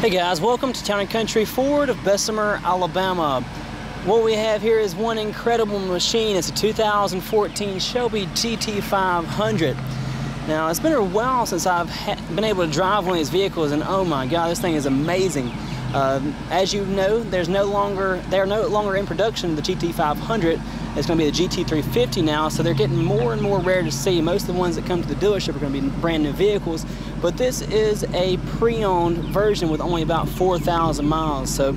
Hey guys, welcome to Town & Country Ford of Bessemer, Alabama. What we have here is one incredible machine. It's a 2014 Shelby GT500. Now, it's been a while since I've been able to drive one of these vehicles, and oh my god, this thing is amazing. Uh, as you know, there's no longer they're no longer in production. The GT500 it's going to be the GT350 now, so they're getting more and more rare to see. Most of the ones that come to the dealership are going to be brand new vehicles, but this is a pre-owned version with only about 4,000 miles. So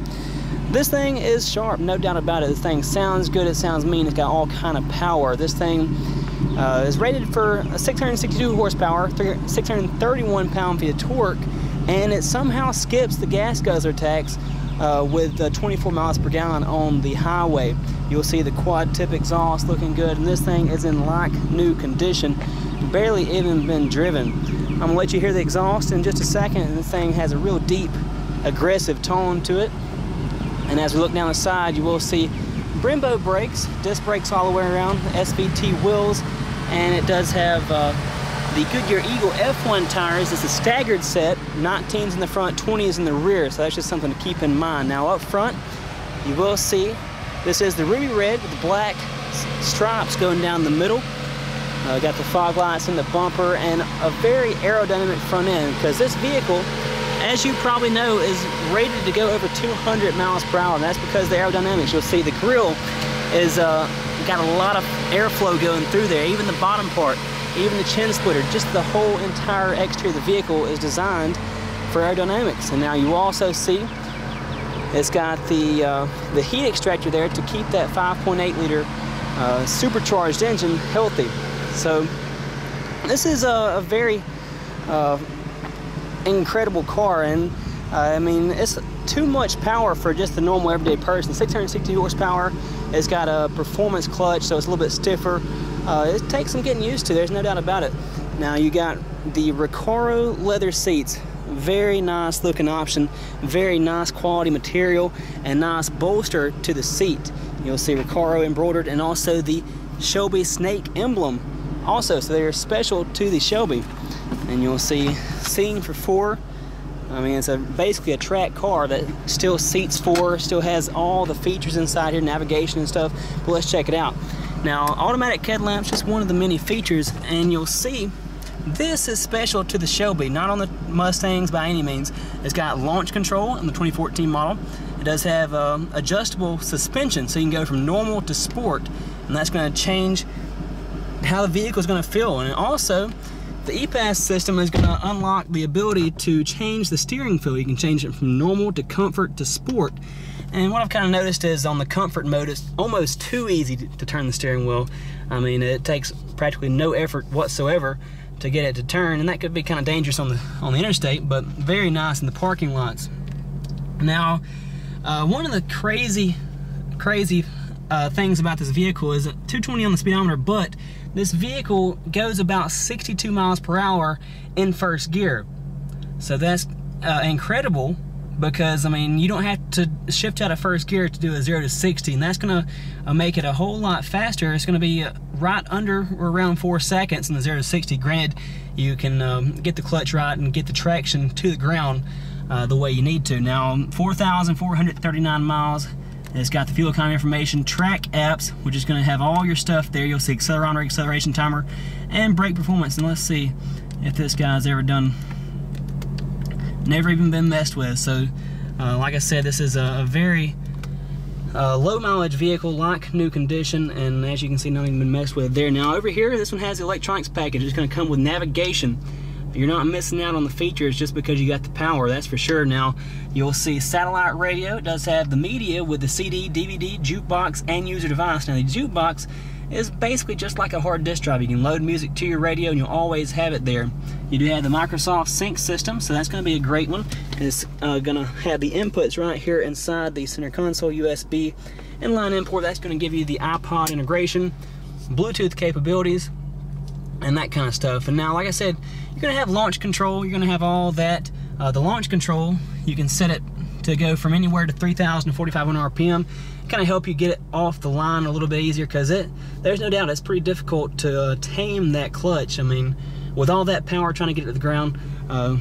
this thing is sharp, no doubt about it. This thing sounds good, it sounds mean, it's got all kind of power. This thing uh, is rated for 662 horsepower, 631 pound-feet of torque, and it somehow skips the gas guzzler tax uh, with uh, 24 miles per gallon on the highway. You'll see the quad tip exhaust looking good, and this thing is in like new condition, barely even been driven. I'm gonna let you hear the exhaust in just a second, and this thing has a real deep, aggressive tone to it. And as we look down the side, you will see Brembo brakes, disc brakes all the way around, SVT wheels, and it does have uh, the Goodyear Eagle F1 tires is a staggered set, 19s in the front, 20s in the rear, so that's just something to keep in mind. Now up front, you will see this is the ruby red with the black stripes going down the middle. Uh, got the fog lights in the bumper and a very aerodynamic front end because this vehicle, as you probably know, is rated to go over 200 miles per hour. And that's because the aerodynamics. You'll see the grill is uh, got a lot of airflow going through there, even the bottom part even the chin splitter, just the whole entire exterior of the vehicle is designed for aerodynamics. And now you also see it's got the, uh, the heat extractor there to keep that 5.8 liter uh, supercharged engine healthy. So this is a, a very uh, incredible car and uh, I mean it's too much power for just the normal everyday person. 660 horsepower. It's got a performance clutch so it's a little bit stiffer. Uh, it takes some getting used to, there's no doubt about it. Now you got the Recaro leather seats. Very nice looking option, very nice quality material, and nice bolster to the seat. You'll see Recaro embroidered and also the Shelby snake emblem also, so they're special to the Shelby. And you'll see seating for four. I mean, it's a basically a track car that still seats four, still has all the features inside here, navigation and stuff. But let's check it out. Now, automatic headlamps just one of the many features, and you'll see this is special to the Shelby, not on the Mustangs by any means. It's got launch control in the 2014 model. It does have um, adjustable suspension, so you can go from normal to sport, and that's going to change how the vehicle is going to feel. And also, the EPAS system is going to unlock the ability to change the steering feel. You can change it from normal to comfort to sport. And what I've kind of noticed is on the comfort mode, it's almost too easy to, turn the steering wheel. I mean, it takes practically no effort whatsoever to get it to turn, and that could be kind of dangerous on the on the interstate, but very nice in the parking lots. Now, uh, one of the crazy, crazy uh, things about this vehicle is 220 on the speedometer, but this vehicle goes about 62 miles per hour in first gear. So that's uh, incredible because I mean you don't have to shift out of first gear to do a 0 to 60 and that's gonna uh, make it a whole lot faster it's gonna be uh, right under or around four seconds in the 0 to 60 granted you can um, get the clutch right and get the traction to the ground uh, the way you need to now 4,439 miles it's got the fuel economy information, track apps, which is going to have all your stuff there. You'll see accelerometer, acceleration timer, and brake performance. And let's see if this guy's ever done never even been messed with. So, uh, like I said, this is a, a very uh, low mileage vehicle, like new condition, and as you can see, not even been messed with there. Now, over here, this one has the electronics package. It's going to come with navigation. You're not missing out on the features just because you got the power, that's for sure. Now, you'll see satellite radio. It does have the media with the CD, DVD, jukebox, and user device. Now, the jukebox is basically just like a hard disk drive. You can load music to your radio and you'll always have it there. You do have the Microsoft Sync system, so that's going to be a great one. It's uh, going to have the inputs right here inside the center console USB inline import. That's going to give you the iPod integration, Bluetooth capabilities, and that kind of stuff. And now, like I said, you're going to have launch control. You're going to have all that. Uh, the launch control, you can set it to go from anywhere to 3,000 to 4,500 RPM. Kind of help you get it off the line a little bit easier because it, there's no doubt it's pretty difficult to uh, tame that clutch. I mean, with all that power trying to get it to the ground, uh,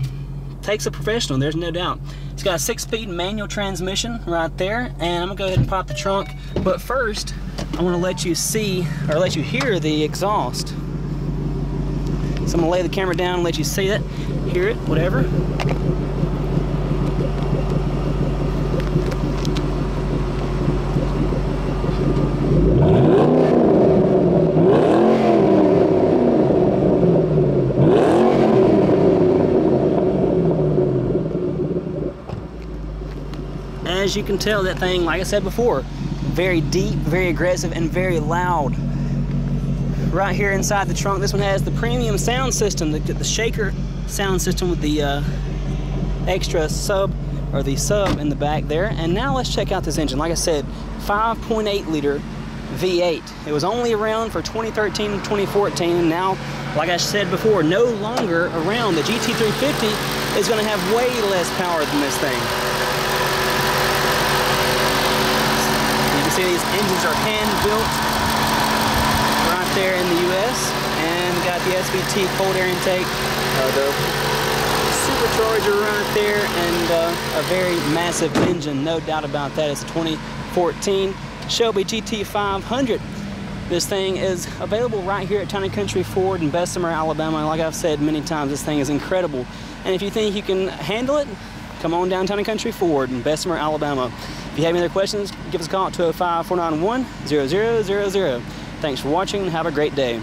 takes a professional, there's no doubt. It's got a six-speed manual transmission right there, and I'm gonna go ahead and pop the trunk. But first, I wanna let you see, or let you hear the exhaust. So I'm gonna lay the camera down and let you see it, hear it, whatever. As you can tell, that thing, like I said before, very deep, very aggressive, and very loud. Right here inside the trunk, this one has the premium sound system, the, the shaker sound system with the uh, extra sub or the sub in the back there. And now let's check out this engine. Like I said, 5.8 liter V8. It was only around for 2013 and 2014. And now, like I said before, no longer around. The GT350 is going to have way less power than this thing. see these engines are hand built right there in the US and got the SVT cold air intake, uh, the supercharger right there and uh, a very massive engine, no doubt about that. It's a 2014 Shelby GT500. This thing is available right here at Town & Country Ford in Bessemer, Alabama. Like I've said many times, this thing is incredible. And if you think you can handle it, come on downtown & Country Ford in Bessemer, Alabama. If you have any other questions, give us a call at 205 491 0000. Thanks for watching and have a great day.